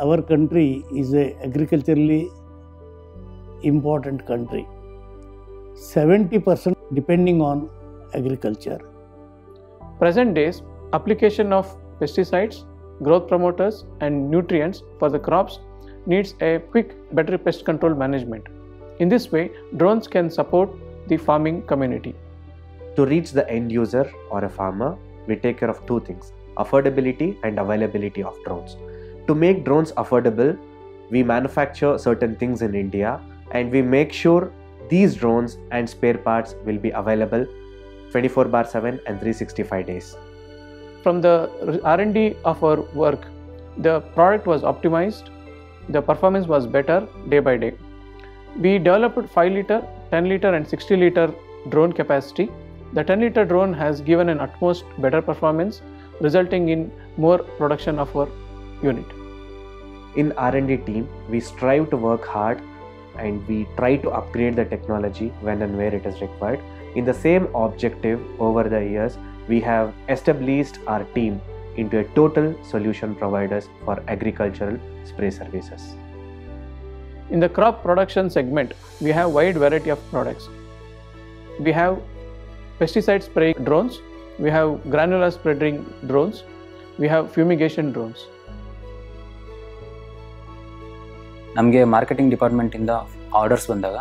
Our country is a agriculturally important country 70% depending on agriculture Present days, application of pesticides, growth promoters, and nutrients for the crops needs a quick, better pest control management. In this way, drones can support the farming community. To reach the end user or a farmer, we take care of two things affordability and availability of drones. To make drones affordable, we manufacture certain things in India and we make sure these drones and spare parts will be available 24 bar 7 and 365 days. From the R&D of our work, the product was optimized, the performance was better day by day. We developed 5 liter, 10 liter and 60 liter drone capacity. The 10 liter drone has given an utmost better performance resulting in more production of our unit. In R&D team, we strive to work hard and we try to upgrade the technology when and where it is required. In the same objective over the years, we have established our team into a total solution providers for agricultural spray services. In the crop production segment, we have wide variety of products. We have pesticide spraying drones, we have granular spreading drones, we have fumigation drones. ನಮಗೆ marketing ಡಿಪಾರ್ಟ್ಮೆಂಟಿಂದ orders ಬಂದಾಗ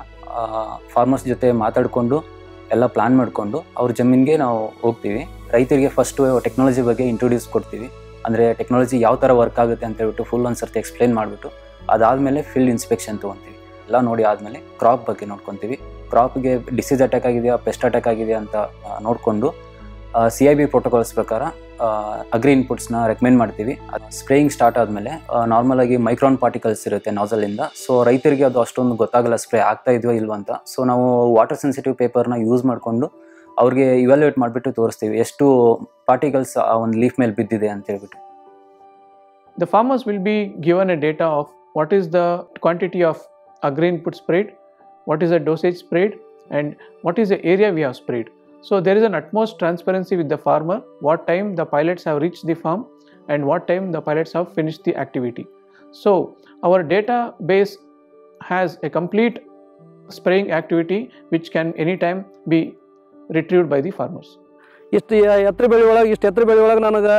farmers ಜೊತೆ ಮಾತಾಡಿಕೊಂಡು ಎಲ್ಲ plan ಮಾಡಿಕೊಂಡು ಅವ್ರ ಜಮೀನಿಗೆ ನಾವು ಹೋಗ್ತೀವಿ. ರೈತರಿಗೆ ಫಸ್ಟು ಟೆಕ್ನಾಲಜಿ ಬಗ್ಗೆ ಇಂಟ್ರೊಡ್ಯೂಸ್ ಕೊಡ್ತೀವಿ. ಅಂದರೆ ಟೆಕ್ನಾಲಜಿ ಯಾವ ಥರ ವರ್ಕ್ ಆಗುತ್ತೆ ಅಂತ ಹೇಳ್ಬಿಟ್ಟು ಫುಲ್ ಒಂದು ಸರ್ತಿ ಎಕ್ಸ್ಪ್ಲೇನ್ ಮಾಡಿಬಿಟ್ಟು ಅದಾದಮೇಲೆ ಫೀಲ್ಡ್ ಇನ್ಸ್ಪೆಕ್ಷನ್ ತೊಗೊತೀವಿ. ಎಲ್ಲ ನೋಡಿ ಆದಮೇಲೆ ಕ್ರಾಪ್ ಬಗ್ಗೆ ನೋಡ್ಕೊತೀವಿ. ಕ್ರಾಪ್ಗೆ ಡಿಸೀಸ್ ಅಟ್ಯಾಕ್ ಆಗಿದೆಯಾ ಪೆಸ್ಟ್ ಅಟ್ಯಾಕ್ ಆಗಿದೆಯಾ ಅಂತ ನೋಡಿಕೊಂಡು ಸಿ ಐ ಬಿ ಪ್ರೋಟೋಕಾಲ್ಸ್ ಪ್ರಕಾರ ಅಗ್ರಿ ಇನ್ಪುಟ್ಸ್ನ ರೆಕಮೆಂಡ್ ಮಾಡ್ತೀವಿ. ಸ್ಪ್ರೇಯಿಂಗ್ ಸ್ಟಾರ್ಟ್ ಆದಮೇಲೆ ನಾರ್ಮಲ್ ಆಗಿ ಮೈಕ್ರಾನ್ ಪಾರ್ಟಿಕಲ್ಸ್ ಇರುತ್ತೆ ನಾಸಲಿಂದ ಸೊ ರೈತರಿಗೆ ಅದು ಅಷ್ಟೊಂದು ಗೊತ್ತಾಗಲ್ಲ ಸ್ಪ್ರೇ ಆಗ್ತಾ ಇದೆಯೋ ಇಲ್ವಾ ಅಂತ. ಸೊ ನಾವು ವಾಟರ್ ಸೆನ್ಸಿಟಿವ್ ಪೇಪರ್ನ ಯೂಸ್ ಮಾಡಿಕೊಂಡು ಅವ್ರಿಗೆ ಇವ್ಯಾಲ್ಯೂಯೇಟ್ ಮಾಡಿಬಿಟ್ಟು ತೋರಿಸ್ತೀವಿ. ಎಷ್ಟು ಪಾರ್ಟಿಕಲ್ಸ್ ಆ ಒಂದು ಲೀಫ್ ಮೇಲೆ ಬಿದ್ದಿದೆ ಅಂತ ಹೇಳ್ಬಿಟ್ಟು. The farmers will be given a data of what is the quantity of agri input sprayed what is the dosage sprayed and what is the area we have sprayed. So there is an utmost transparency with the farmer, what time the pilots have reached the farm and what time the pilots have finished the activity. So our database has a complete spraying activity which can anytime be retrieved by the farmers. ಇಷ್ಟು ಎತ್ತರ ಬೆಳೆ ಒಳಗೆ ಇಷ್ಟು ಎತ್ತರ ಬೆಳೆ ಒಳಗೆ ನನಗೆ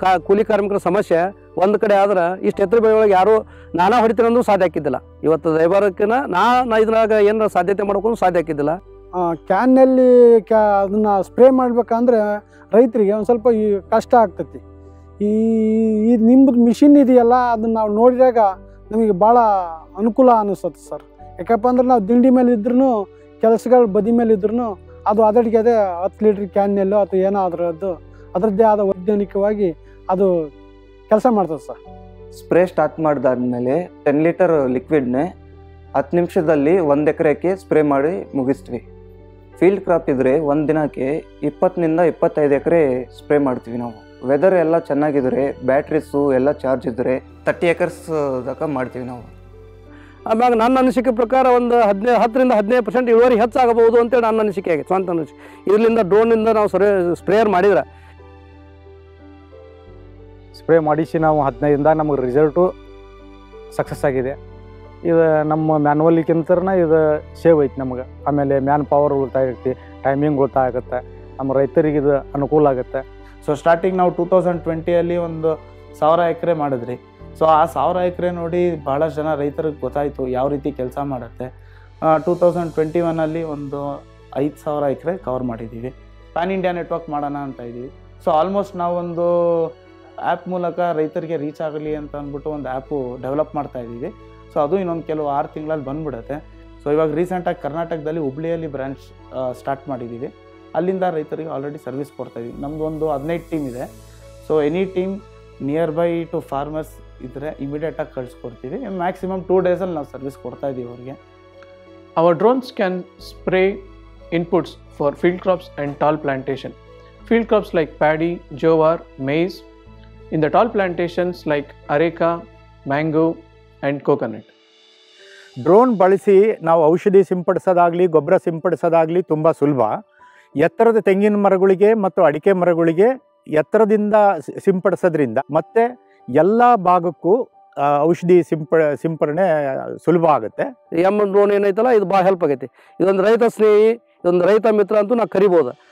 ಕಾ ಕೂಲಿ ಕಾರ್ಮಿಕರ ಸಮಸ್ಯೆ ಒಂದು ಕಡೆ ಆದ್ರೆ ಇಷ್ಟು ಎತ್ತರ ಬೆಳೆ ಒಳಗೆ ಯಾರೂ ನಾನಾ ಹೊಡಿತೀನಿ ಅಂದ್ರೂ ಸಾಧ್ಯ ಹಾಕಿದ್ದಿಲ್ಲ ಇವತ್ತು ದೈವಾರಕ್ಕಿನ ನಾ ಇದ್ರಾಗ ಏನಾರ ಸಾಧ್ಯತೆ ಮಾಡ್ಕೊಂಡು ಸಾಧ್ಯ ಆಕ್ಕಿದ್ದಿಲ್ಲ ಕ್ಯಾನ್ನಲ್ಲಿ ಕ್ಯಾ ಅದನ್ನು ಸ್ಪ್ರೇ ಮಾಡ್ಬೇಕಂದ್ರೆ ರೈತರಿಗೆ ಒಂದು ಸ್ವಲ್ಪ ಈ ಕಷ್ಟ ಆಗ್ತೈತಿ. ಈ ಈ ನಿಮ್ಮದು ಮಿಷಿನ್ ಇದೆಯಲ್ಲ, ಅದನ್ನು ನಾವು ನೋಡಿದಾಗ ನಮಗೆ ಭಾಳ ಅನುಕೂಲ ಅನಿಸುತ್ತೆ ಸರ್. ಯಾಕಪ್ಪ ಅಂದ್ರೆ ನಾವು ದಿಂಡಿ ಮೇಲೆ ಇದ್ರೂ ಕೆಲಸಗಳು ಬದಿ ಮೇಲೆ ಇದ್ರೂ ಅದು ಅದಡಿಗೆ ಅದೇ ಹತ್ತು ಲೀಟ್ರ್ ಕ್ಯಾನ್ನಲ್ಲೋ ಅಥವಾ ಏನೋ ಅದರದ್ದು, ಅದರದ್ದೇ ಆದ ವೈಜ್ಞಾನಿಕವಾಗಿ ಅದು ಕೆಲಸ ಮಾಡ್ತದೆ ಸರ್. ಸ್ಪ್ರೇ ಸ್ಟಾರ್ಟ್ ಮಾಡಿದಾದ್ಮೇಲೆ ಟೆನ್ ಲೀಟರ್ ಲಿಕ್ವಿಡ್ನೇ ಹತ್ತು ನಿಮಿಷದಲ್ಲಿ ಒಂದು ಎಕರೆಗೆ ಸ್ಪ್ರೇ ಮಾಡಿ ಮುಗಿಸ್ತೀವಿ. ಫೀಲ್ಡ್ ಕ್ರಾಪ್ ಇದ್ದರೆ ಒಂದು ದಿನಕ್ಕೆ ಇಪ್ಪತ್ತರಿಂದ ಇಪ್ಪತ್ತೈದು ಎಕರೆ ಸ್ಪ್ರೇ ಮಾಡ್ತೀವಿ ನಾವು. ವೆದರ್ ಎಲ್ಲ ಚೆನ್ನಾಗಿದ್ರೆ ಬ್ಯಾಟ್ರೀಸು ಎಲ್ಲ ಚಾರ್ಜ್ ಇದ್ದರೆ ತರ್ಟಿ ಎಕರ್ಸ್ ತನಕ ಮಾಡ್ತೀವಿ ನಾವು. ಆಮ್ಯಾಗ ನನ್ನ ಅನಿಸಿಕೆ ಪ್ರಕಾರ ಒಂದು ಹದಿನೈದು ಹತ್ತರಿಂದ ಹದಿನೈದು ಪರ್ಸೆಂಟ್ ಇಳುವರಿ ಹೆಚ್ಚಾಗಬಹುದು ಅಂತೇಳಿ ನನ್ನ ಅನಿಸಿಕೆ ಆಗಿದೆ. ಸ್ವಂತ ಅನಿಸಿಕೆ. ಇದರಿಂದ ಡ್ರೋನಿಂದ ನಾವು ಸರಿ ಸ್ಪ್ರೇಯರ್ ಮಾಡಿದ್ರೆ? ಸ್ಪ್ರೇ ಮಾಡಿಸಿ ನಾವು ಹದಿನೈದಿಂದ ನಮಗೆ ರಿಸಲ್ಟು ಸಕ್ಸಸ್ ಆಗಿದೆ. ಇದು ನಮ್ಮ ಮ್ಯಾನ್ವಲಿಕ್ಕಿಂತನ ಇದು ಸೇವ್ ಐತಿ ನಮ್ಗೆ. ಆಮೇಲೆ ಮ್ಯಾನ್ ಪವರ್ ಉಳಿತಾಯ ಆಗುತ್ತೆ ಟೈಮಿಂಗ್ ಉಳಿತಾಯ ಆಗುತ್ತೆ ನಮ್ಮ ರೈತರಿಗೆ ಇದು ಅನುಕೂಲ ಆಗುತ್ತೆ. ಸೊ ಸ್ಟಾರ್ಟಿಂಗ್ ನಾವು ಟೂ ತೌಸಂಡ್ ಟ್ವೆಂಟಿಯಲ್ಲಿ ಒಂದು ಸಾವಿರ ಎಕರೆ ಮಾಡಿದ್ರಿ. ಸೊ ಆ ಸಾವಿರ ಎಕರೆ ನೋಡಿ ಭಾಳಷ್ಟು ಜನ ರೈತರಿಗೆ ಗೊತ್ತಾಯಿತು ಯಾವ ರೀತಿ ಕೆಲಸ ಮಾಡುತ್ತೆ. ಟೂ ತೌಸಂಡ್ ಟ್ವೆಂಟಿ ಒನ್ನಲ್ಲಿ ಒಂದು ಐದು ಸಾವಿರ ಎಕರೆ ಕವರ್ ಮಾಡಿದ್ದೀವಿ ಪ್ಯಾನ್ ಇಂಡಿಯಾ ನೆಟ್ವರ್ಕ್ ಮಾಡೋಣ ಅಂತ ಇದ್ದೀವಿ ಸೊ ಆಲ್ಮೋಸ್ಟ್ ನಾವೊಂದು ಆ್ಯಪ್ ಮೂಲಕ ರೈತರಿಗೆ ರೀಚ್ ಆಗಲಿ ಅಂತ ಅಂದ್ಬಿಟ್ಟು ಒಂದು ಆ್ಯಪು ಡೆವಲಪ್ ಮಾಡ್ತಾ ಇದ್ದೀವಿ ಸೊ ಅದು ಇನ್ನೊಂದು ಕೆಲವು ಆರು ತಿಂಗಳಲ್ಲಿ ಬಂದ್ಬಿಡುತ್ತೆ. ಸೊ ಇವಾಗ ರೀಸೆಂಟಾಗಿ ಕರ್ನಾಟಕದಲ್ಲಿ ಹುಬ್ಳಿಯಲ್ಲಿ ಬ್ರಾಂಚ್ ಸ್ಟಾರ್ಟ್ ಮಾಡಿದ್ದೀವಿ ಅಲ್ಲಿಂದ ರೈತರಿಗೆ ಆಲ್ರೆಡಿ ಸರ್ವಿಸ್ ಕೊಡ್ತಾ ಇದ್ದೀವಿ ನಮ್ಮದು ಒಂದು ಹದಿನೈದು ಟೀಮ್ ಇದೆ. So any team nearby to farmers ಇದ್ದರೆ ಇಮಿಡಿಯೇಟಾಗಿ ಕಳಿಸ್ಕೊಡ್ತೀವಿ. ಮ್ಯಾಕ್ಸಿಮಮ್ ಟೂ ಡೇಸಲ್ಲಿ ನಾವು ಸರ್ವಿಸ್ ಕೊಡ್ತಾ ಇದ್ದೀವಿ ಅವ್ರಿಗೆ. Our drones can spray inputs for field crops and tall plantation field crops like paddy jowar maize in the tall plantations like areca mango, and coconut drone ಬಳಸಿ ನಾವು ಔಷಧಿ ಸಿಂಪಡಿಸೋದಾಗಲಿ ಗೊಬ್ಬರ ಸಿಂಪಡಿಸೋದಾಗಲಿ ತುಂಬ ಸುಲಭ. ಎತ್ತರದ ತೆಂಗಿನ ಮರಗಳಿಗೆ ಮತ್ತು ಅಡಿಕೆ ಮರಗಳಿಗೆ ಎತ್ತರದಿಂದ ಸಿ- ಸಿಂಪಡಿಸೋದ್ರಿಂದ ಮತ್ತು ಎಲ್ಲ ಭಾಗಕ್ಕೂ ಔಷಧಿ ಸಿಂಪ ಸಿಂಪಡಣೆ ಸುಲಭ ಆಗುತ್ತೆ. ಎಂ ಡ್ರೋನ್ ಏನೈತಲ್ಲ ಇದು ಭಾಳ ಹೆಲ್ಪ್ ಆಗೈತಿ. ಇದೊಂದು ರೈತ ಸ್ನೇಹಿ ಇದೊಂದು ರೈತ ಮಿತ್ರ ಅಂತೂ ನಾವು ಕರಿಬೋದು.